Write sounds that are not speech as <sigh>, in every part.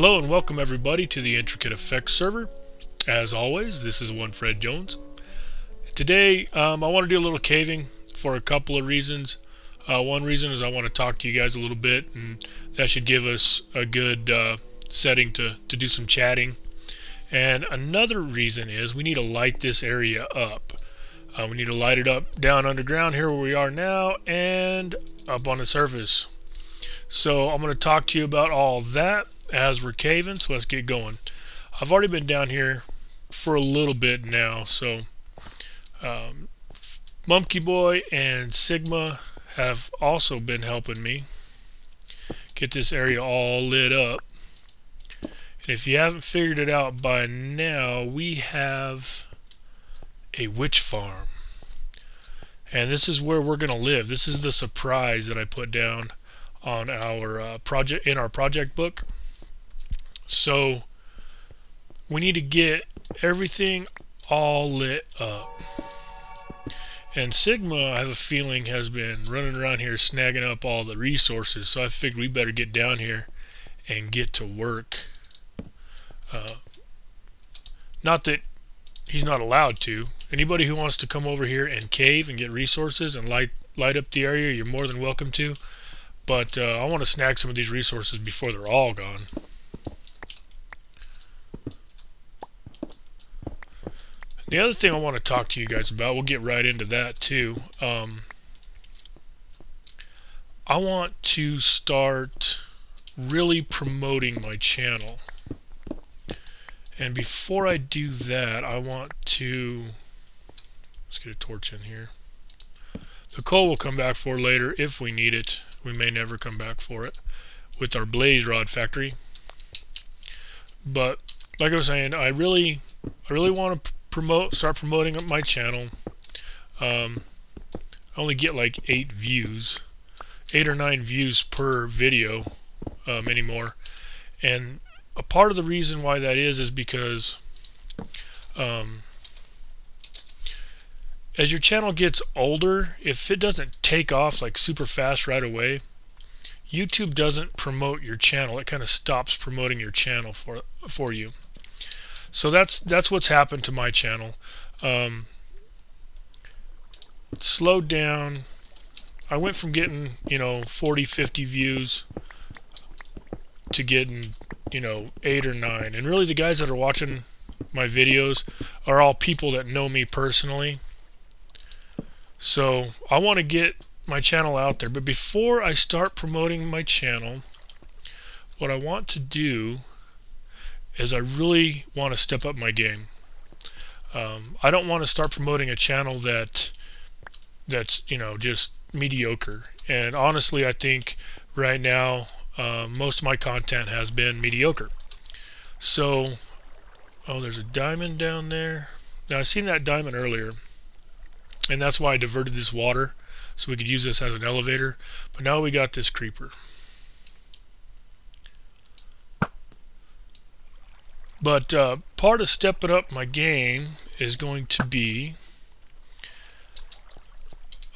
Hello and welcome everybody to the IntricateAffect's server. As always, this is one Fred Jones. Today, um, I want to do a little caving for a couple of reasons. Uh, one reason is I want to talk to you guys a little bit, and that should give us a good uh, setting to, to do some chatting. And another reason is we need to light this area up. Uh, we need to light it up down underground here where we are now and up on the surface. So I'm going to talk to you about all that as we're caving, so let's get going. I've already been down here for a little bit now, so um, Mummkey Boy and Sigma have also been helping me get this area all lit up. And if you haven't figured it out by now, we have a witch farm. And this is where we're going to live. This is the surprise that I put down on our uh, project in our project book. So we need to get everything all lit up. And Sigma, I have a feeling, has been running around here snagging up all the resources. So I figured we better get down here and get to work. Uh, not that he's not allowed to. Anybody who wants to come over here and cave and get resources and light light up the area, you're more than welcome to. But uh, I want to snag some of these resources before they're all gone. The other thing I want to talk to you guys about, we'll get right into that too. Um, I want to start really promoting my channel. And before I do that, I want to... Let's get a torch in here. The coal will come back for later if we need it. We may never come back for it with our blaze rod factory. But like I was saying, I really, I really want to promote, start promoting my channel. Um, I only get like eight views, eight or nine views per video um, anymore, and a part of the reason why that is is because um, as your channel gets older, if it doesn't take off like super fast right away, YouTube doesn't promote your channel. It kind of stops promoting your channel for for you. So that's that's what's happened to my channel. Um, slowed down. I went from getting, you know, 40, 50 views to getting, you know, 8 or 9. And really the guys that are watching my videos are all people that know me personally. So I want to get my channel out there. But before I start promoting my channel, what I want to do is I really want to step up my game. Um, I don't want to start promoting a channel that that's you know just mediocre. And honestly, I think right now uh, most of my content has been mediocre. So, oh, there's a diamond down there. Now I've seen that diamond earlier, and that's why I diverted this water so we could use this as an elevator. But now we got this creeper. But uh, part of stepping up my game is going to be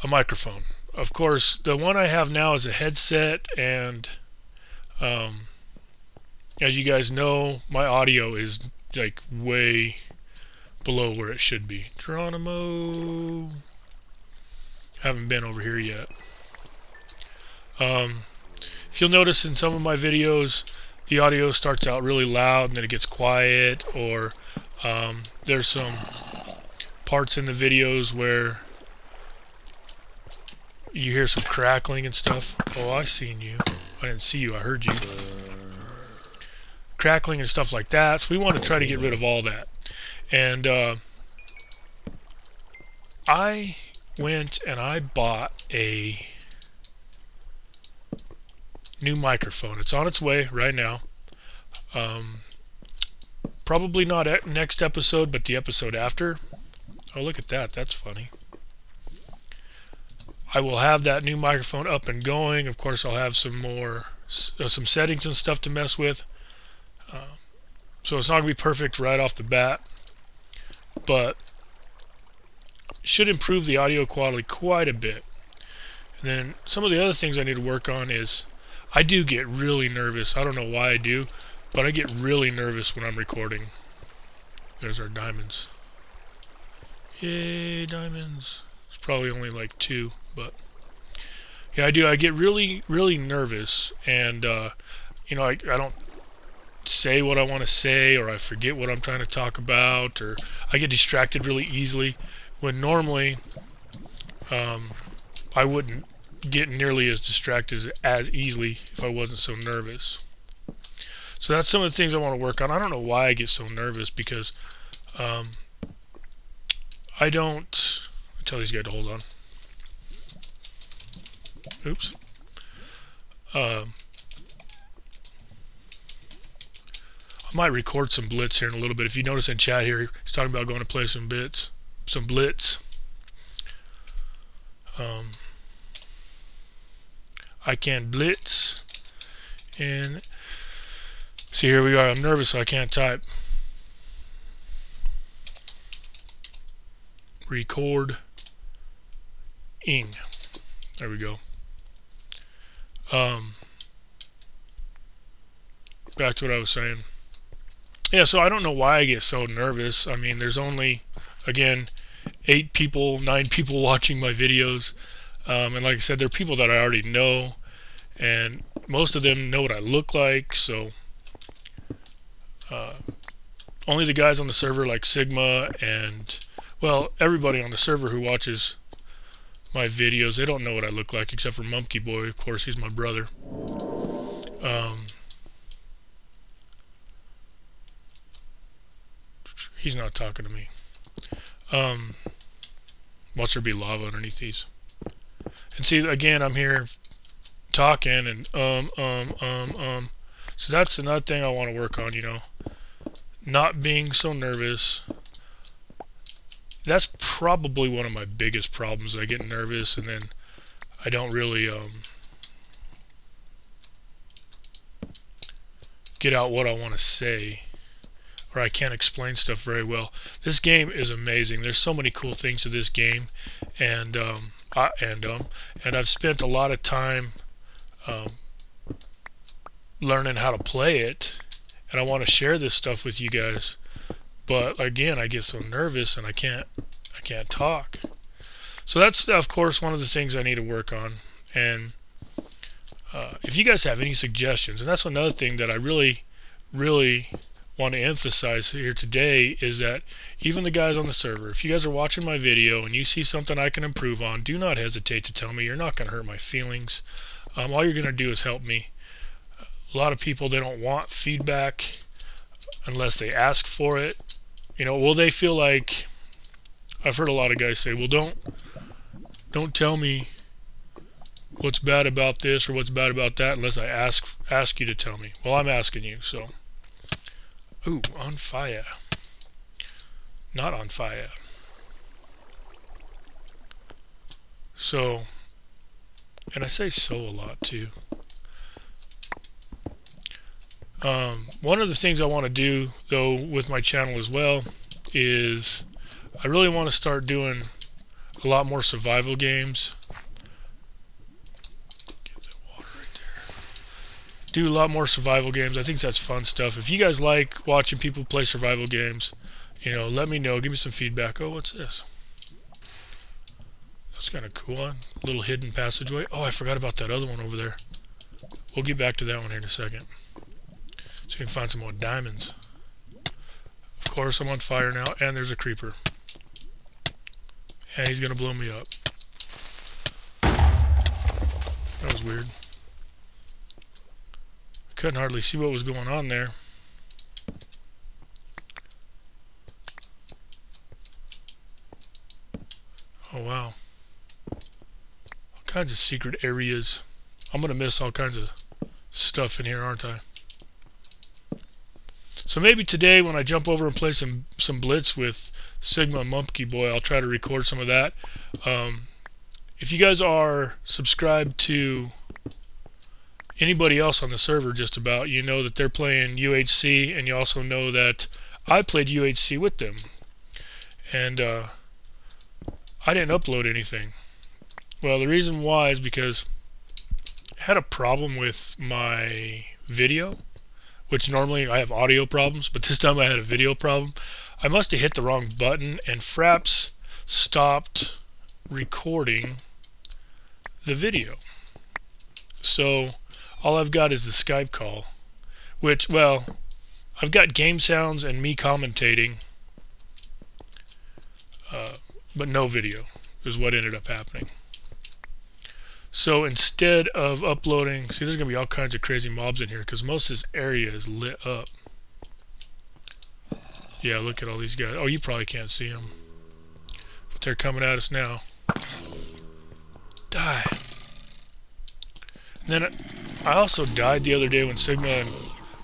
a microphone. Of course, the one I have now is a headset, and um, as you guys know, my audio is like way below where it should be. Geronimo, haven't been over here yet. Um, if you'll notice in some of my videos, the audio starts out really loud and then it gets quiet or um, there's some parts in the videos where you hear some crackling and stuff. Oh, I seen you. I didn't see you, I heard you. Crackling and stuff like that. So we want to try to get rid of all that. And uh, I went and I bought a new microphone. It's on its way right now. Um, probably not next episode, but the episode after. Oh, look at that. That's funny. I will have that new microphone up and going. Of course, I'll have some more, uh, some settings and stuff to mess with. Uh, so it's not going to be perfect right off the bat, but should improve the audio quality quite a bit. And then some of the other things I need to work on is I do get really nervous. I don't know why I do, but I get really nervous when I'm recording. There's our diamonds. Yay, diamonds. It's probably only like two, but yeah, I do. I get really, really nervous, and uh, you know, I, I don't say what I want to say, or I forget what I'm trying to talk about, or I get distracted really easily. When normally, um, I wouldn't get nearly as distracted as easily if I wasn't so nervous. So that's some of the things I want to work on. I don't know why I get so nervous because um, I don't. I tell these guys to hold on. Oops. Uh, I might record some blitz here in a little bit. If you notice in chat here, he's talking about going to play some bits, some blitz. Um, I can blitz. And see, here we are. I'm nervous, so I can't type. Record ing. There we go. Um, back to what I was saying. Yeah, so I don't know why I get so nervous. I mean, there's only, again, eight people, nine people <laughs> watching my videos. Um, and like I said, they're people that I already know. And most of them know what I look like. So uh, only the guys on the server like Sigma and, well, everybody on the server who watches my videos, they don't know what I look like except for Mummkey Boy. Of course, he's my brother. Um, he's not talking to me. Um, watch there be lava underneath these. And see, again, I'm here talking and um, um, um, um. So that's another thing I want to work on, you know. Not being so nervous that's probably one of my biggest problems. I get nervous and then I don't really um, get out what I want to say or I can't explain stuff very well. This game is amazing. There's so many cool things to this game and um, I, and um, and I've spent a lot of time um, learning how to play it and I want to share this stuff with you guys but again I get so nervous and I can't I can't talk. So that's of course one of the things I need to work on and uh, if you guys have any suggestions and that's another thing that I really really want to emphasize here today is that even the guys on the server if you guys are watching my video and you see something I can improve on do not hesitate to tell me you're not going to hurt my feelings. Um, all you're going to do is help me. A lot of people they don't want feedback unless they ask for it. You know, will they feel like I've heard a lot of guys say, "Well, don't don't tell me what's bad about this or what's bad about that unless I ask ask you to tell me." Well, I'm asking you, so Ooh, on fire. Not on fire. So, and I say so a lot too. Um, one of the things I want to do, though, with my channel as well, is I really want to start doing a lot more survival games. Do a lot more survival games. I think that's fun stuff. If you guys like watching people play survival games, you know, let me know. Give me some feedback. Oh, what's this? That's kind of cool. A little hidden passageway. Oh, I forgot about that other one over there. We'll get back to that one here in a second. So we can find some more diamonds. Of course, I'm on fire now, and there's a creeper. And he's going to blow me up. That was weird. Couldn't hardly see what was going on there. Oh, wow. All kinds of secret areas. I'm going to miss all kinds of stuff in here, aren't I? So maybe today when I jump over and play some some Blitz with Sigma Mummkey Boy, I'll try to record some of that. Um, if you guys are subscribed to anybody else on the server just about, you know that they're playing UHC and you also know that I played UHC with them. And uh, I didn't upload anything. Well, the reason why is because I had a problem with my video which normally I have audio problems, but this time I had a video problem. I must have hit the wrong button and Fraps stopped recording the video. So all I've got is the Skype call, which, well, I've got game sounds and me commentating, uh, but no video is what ended up happening. So instead of uploading, see there's going to be all kinds of crazy mobs in here because most of this area is lit up. Yeah, look at all these guys. Oh, you probably can't see them. But they're coming at us now. Die. Then I also died the other day when Sigma and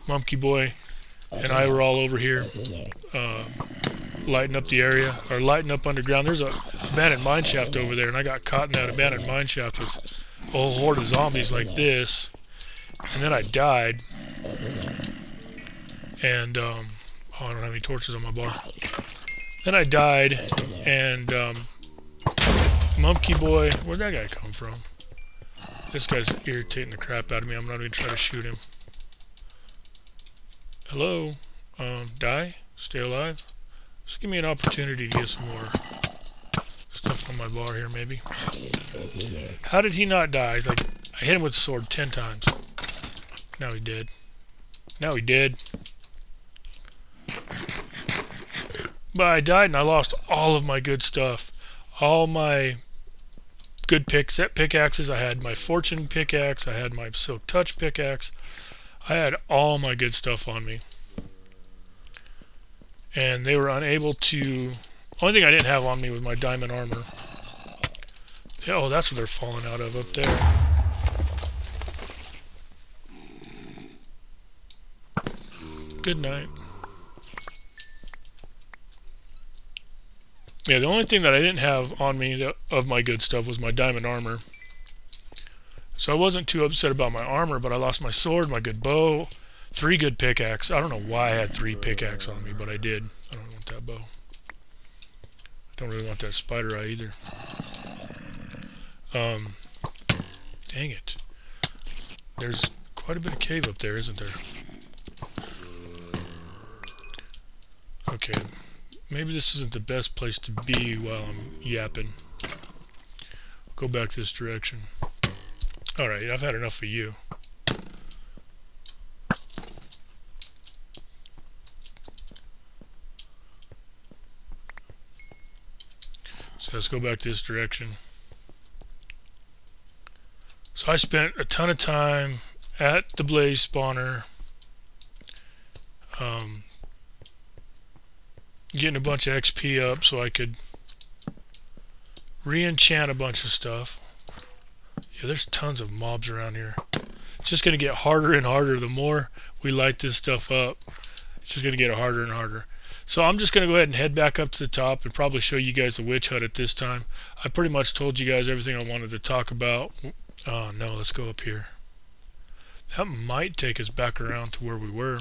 Mummkey Boy and I were all over here uh, lighting up the area, or lighting up underground. There's a abandoned mine shaft over there, and I got caught in that abandoned mine shaft with a whole horde of zombies like this. And then I died. And, um, oh, I don't have any torches on my bar. Then I died, and, um, Mummkey Boy, where'd that guy come from? This guy's irritating the crap out of me. I'm not even trying to shoot him. Hello? Um, die? Stay alive? Just give me an opportunity to get some more stuff on my bar here, maybe. How did he not die? Like, I hit him with a sword ten times. Now he did. Now he did. But I died and I lost all of my good stuff. All my good picks, uh, pickaxes. I had my fortune pickaxe. I had my silk touch pickaxe. I had all my good stuff on me. And they were unable to... Only thing I didn't have on me was my diamond armor. Oh, that's what they're falling out of up there. Good night. Yeah, the only thing that I didn't have on me of my good stuff was my diamond armor. So I wasn't too upset about my armor, but I lost my sword, my good bow, three good pickaxe. I don't know why I had three pickaxe on me, but I did. I don't want that bow. I don't really want that spider eye either. Um, dang it. There's quite a bit of cave up there, isn't there? Okay, maybe this isn't the best place to be while I'm yapping. Go back this direction. Alright, I've had enough of you. So let's go back this direction. So I spent a ton of time at the blaze spawner um, getting a bunch of XP up so I could re-enchant a bunch of stuff. Yeah, there's tons of mobs around here. It's just going to get harder and harder the more we light this stuff up. It's just going to get harder and harder. So I'm just going to go ahead and head back up to the top and probably show you guys the witch hut at this time. I pretty much told you guys everything I wanted to talk about. Oh no, let's go up here. That might take us back around to where we were.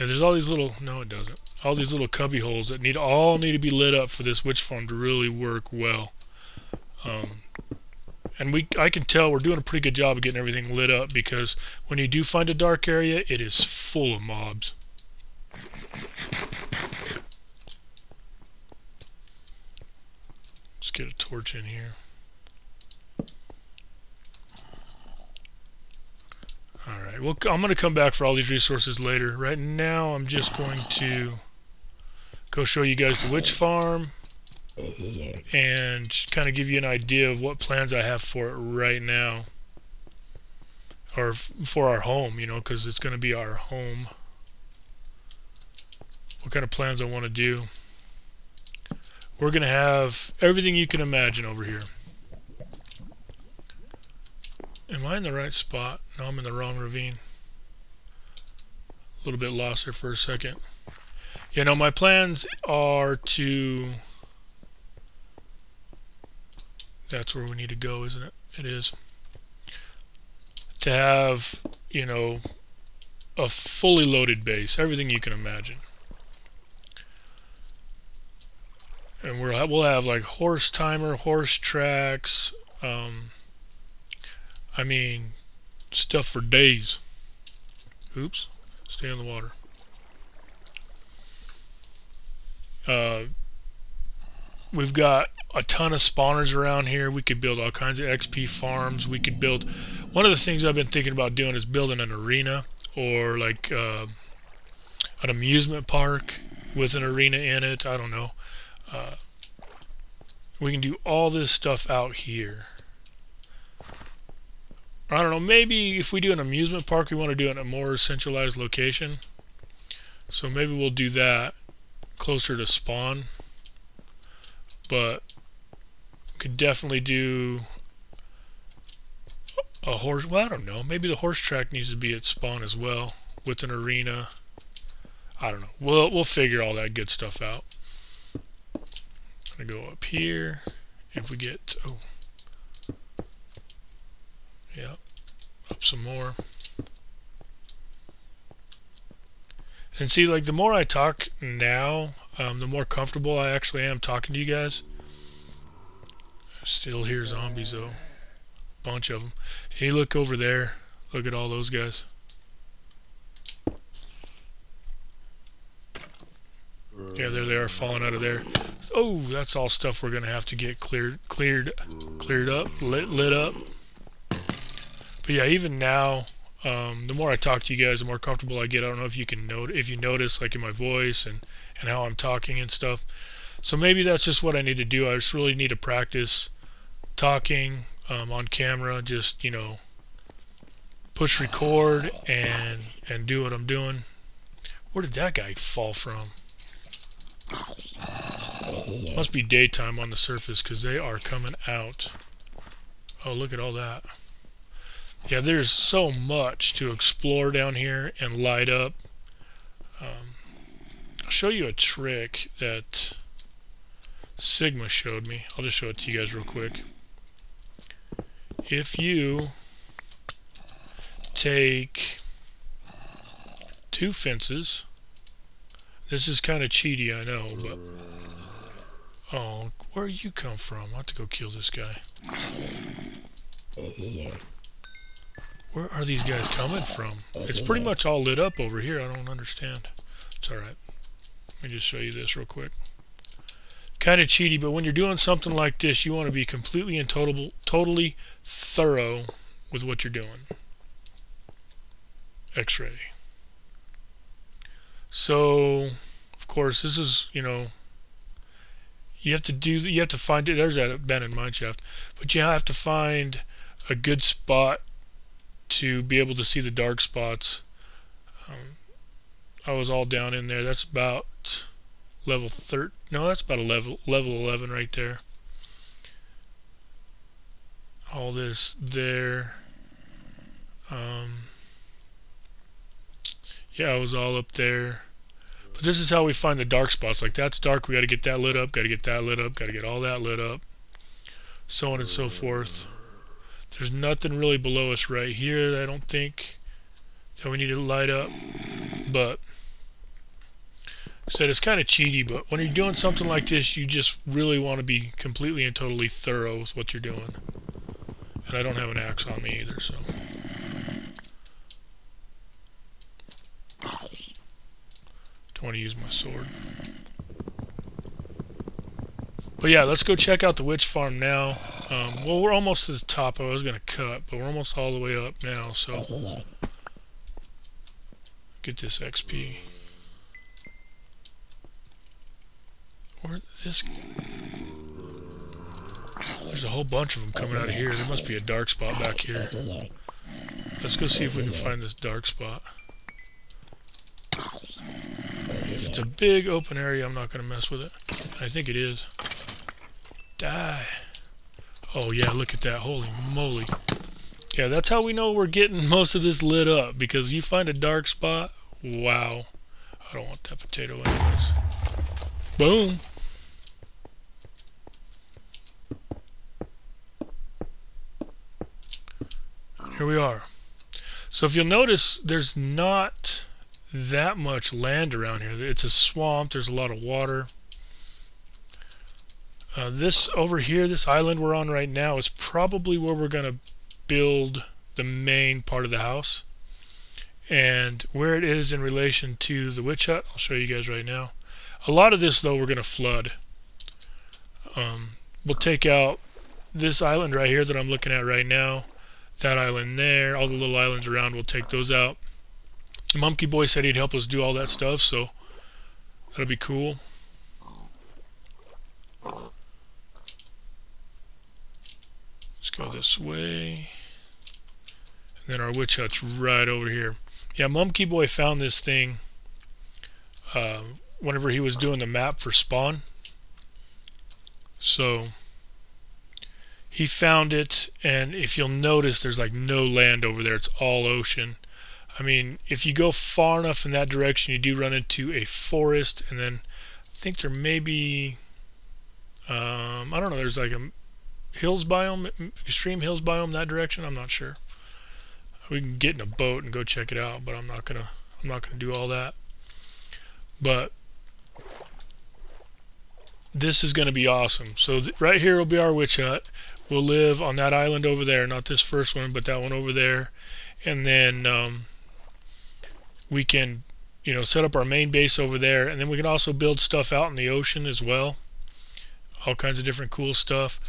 Yeah, there's all these little, no it doesn't, all these little cubby holes that need all need to be lit up for this witch farm to really work well. Um, and we, I can tell we're doing a pretty good job of getting everything lit up because when you do find a dark area, it is full of mobs. Let's get a torch in here. Alright, well, I'm going to come back for all these resources later. Right now, I'm just going to go show you guys the witch farm and kind of give you an idea of what plans I have for it right now. Or for our home, you know, because it's going to be our home. What kind of plans I want to do. We're going to have everything you can imagine over here. Am I in the right spot? No, I'm in the wrong ravine. A little bit lost there for a second. You know, my plans are to... That's where we need to go, isn't it? It is. To have, you know, a fully loaded base. Everything you can imagine. and we'll have, we'll have like horse timer, horse tracks. Um, I mean, stuff for days. Oops, stay in the water. Uh, we've got a ton of spawners around here. We could build all kinds of XP farms. We could build. One of the things I've been thinking about doing is building an arena or like uh, an amusement park with an arena in it. I don't know. Uh, we can do all this stuff out here. I don't know, maybe if we do an amusement park, we want to do it in a more centralized location. So maybe we'll do that closer to spawn. But could definitely do a horse. Well, I don't know. Maybe the horse track needs to be at spawn as well with an arena. I don't know. We'll we'll figure all that good stuff out. I'm gonna go up here. If we get oh yeah, up some more. And see, like the more I talk now, um, the more comfortable I actually am talking to you guys. Still hear zombies though. Bunch of them. Hey, look over there. Look at all those guys. Yeah, there they are falling out of there. Oh, that's all stuff we're gonna have to get cleared, cleared, cleared up, lit, lit up. But yeah, even now, um, the more I talk to you guys, the more comfortable I get. I don't know if you can note, if you notice, like in my voice and and how I'm talking and stuff. So maybe that's just what I need to do. I just really need to practice talking um, on camera. Just you know, push record and and do what I'm doing. Where did that guy fall from? Must be daytime on the surface because they are coming out. Oh, look at all that. Yeah, there's so much to explore down here and light up. Um, I'll show you a trick that Sigma showed me. I'll just show it to you guys real quick. If you take two fences, this is kind of cheaty, I know, but... Oh, where you come from? I have to go kill this guy. Where are these guys coming from? It's pretty much all lit up over here. I don't understand. It's alright. Let me just show you this real quick. Kind of cheaty, but when you're doing something like this, you want to be completely and total, totally thorough with what you're doing. X-ray. So, of course, this is, you know, you have to do, you have to find it, there's that abandoned mineshaft, but you have to find a good spot to be able to see the dark spots. Um, I was all down in there. That's about level 13. No, that's about a level level 11 right there. All this there. Um, yeah, I was all up there. But this is how we find the dark spots. Like that's dark, we got to get that lit up, got to get that lit up, got to get all that lit up. So on and so forth. There's nothing really below us right here I don't think that we need to light up. But said it's kind of cheaty, but when you're doing something like this, you just really want to be completely and totally thorough with what you're doing. And I don't have an axe on me either, so. Don't want to use my sword. But yeah, let's go check out the witch farm now. Um, well, we're almost to the top. I was going to cut, but we're almost all the way up now, so... Get this XP. Where this... There's a whole bunch of them coming out of here. There must be a dark spot back here. Let's go see if we can find this dark spot. If it's a big open area, I'm not going to mess with it. I think it is. Die. Oh yeah, look at that. Holy moly. Yeah, that's how we know we're getting most of this lit up. Because you find a dark spot, wow. I don't want that potato anyways. Boom. Here we are. So if you'll notice, there's not that much land around here. It's a swamp. There's a lot of water. Uh, this over here, this island we're on right now, is probably where we're going to build the main part of the house. And where it is in relation to the witch hut, I'll show you guys right now. A lot of this, though, we're going to flood. Um, we'll take out this island right here that I'm looking at right now, that island there, all the little islands around, we'll take those out. Mummkey Boy said he'd help us do all that stuff, so that'll be cool. Let's go this way. And then our witch hut's right over here. Yeah, Mummkey Boy found this thing uh, whenever he was doing the map for Spawn. So he found it, and if you'll notice, there's like no land over there. It's all ocean. I mean, if you go far enough in that direction, you do run into a forest, and then I think there may be, um, I don't know, there's like a hills biome, extreme hills biome that direction. I'm not sure. We can get in a boat and go check it out, but I'm not gonna, I'm not gonna do all that. But this is to be awesome. So right here will be our witch hut. We'll live on that island over there, not this first one, but that one over there. And then um, we can, you know, set up our main base over there. And then we can also build stuff out in the ocean as well. All kinds of different cool stuff.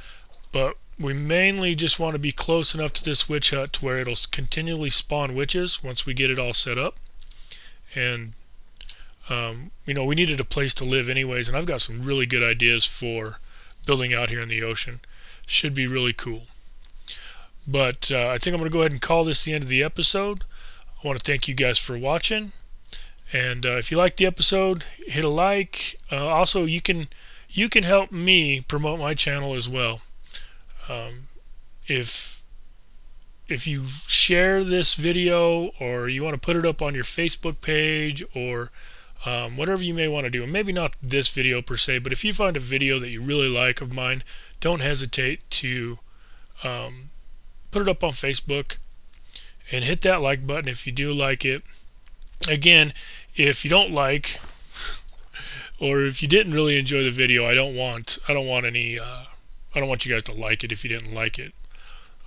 But we mainly just want to be close enough to this witch hut to where it'll continually spawn witches once we get it all set up. And um, you know, we needed a place to live anyways, and I've got some really good ideas for building out here in the ocean. Should be really cool. But uh, I think I'm going to go ahead and call this the end of the episode. I want to thank you guys for watching. And uh, if you like the episode, hit a like. Uh, also, you can you can help me promote my channel as well. Um, if if you share this video or you want to put it up on your Facebook page or um, whatever you may want to do. And maybe not this video per se, but if you find a video that you really like of mine, don't hesitate to um, put it up on Facebook and hit that like button if you do like it. Again, if you don't like <laughs> or if you didn't really enjoy the video, I don't want I don't want any uh, I don't want you guys to like it if you didn't like it.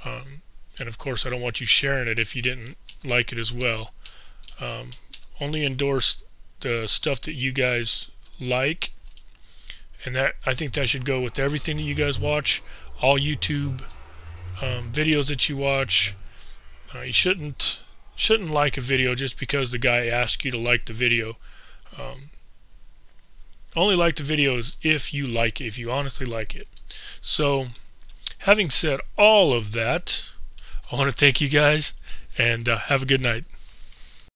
Um, and of course, I don't want you sharing it if you didn't like it as well. Um, only endorse the stuff that you guys like. And that I think that should go with everything that you guys watch. All YouTube um, videos that you watch. Uh, you shouldn't shouldn't like a video just because the guy asked you to like the video. Um, only like the videos if you like it if you honestly like it so having said all of that I want to thank you guys and uh, have a good night